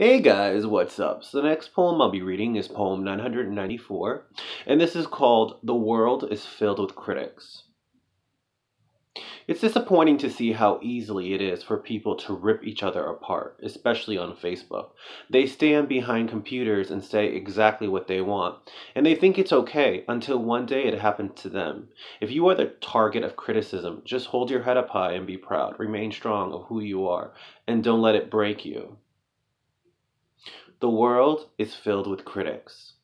Hey guys, what's up? So the next poem I'll be reading is poem 994, and this is called The World is Filled with Critics. It's disappointing to see how easily it is for people to rip each other apart, especially on Facebook. They stand behind computers and say exactly what they want, and they think it's okay until one day it happens to them. If you are the target of criticism, just hold your head up high and be proud. Remain strong of who you are, and don't let it break you. The world is filled with critics.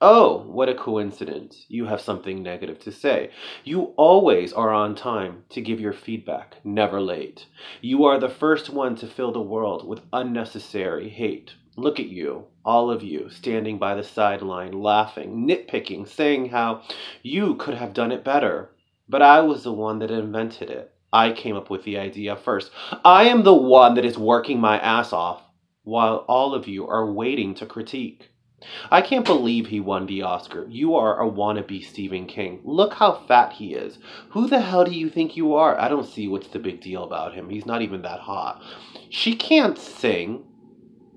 Oh, what a coincidence. You have something negative to say. You always are on time to give your feedback, never late. You are the first one to fill the world with unnecessary hate. Look at you, all of you, standing by the sideline, laughing, nitpicking, saying how you could have done it better. But I was the one that invented it. I came up with the idea first. I am the one that is working my ass off while all of you are waiting to critique. I can't believe he won the Oscar. You are a wannabe Stephen King. Look how fat he is. Who the hell do you think you are? I don't see what's the big deal about him. He's not even that hot. She can't sing.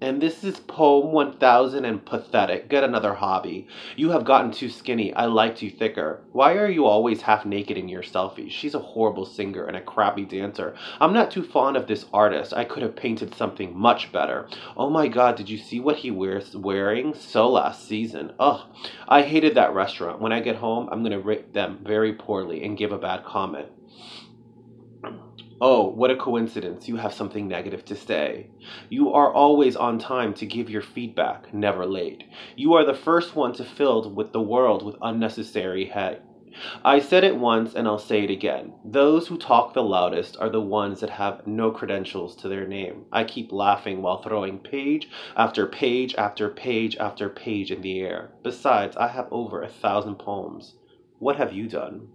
And this is poem 1000 and pathetic. Get another hobby. You have gotten too skinny. I liked you thicker. Why are you always half naked in your selfies? She's a horrible singer and a crappy dancer. I'm not too fond of this artist. I could have painted something much better. Oh my god, did you see what he wears wearing? So last season. Ugh. I hated that restaurant. When I get home, I'm going to rate them very poorly and give a bad comment. Oh, what a coincidence. You have something negative to say. You are always on time to give your feedback, never late. You are the first one to fill with the world with unnecessary hate. I said it once and I'll say it again. Those who talk the loudest are the ones that have no credentials to their name. I keep laughing while throwing page after page after page after page in the air. Besides, I have over a thousand poems. What have you done?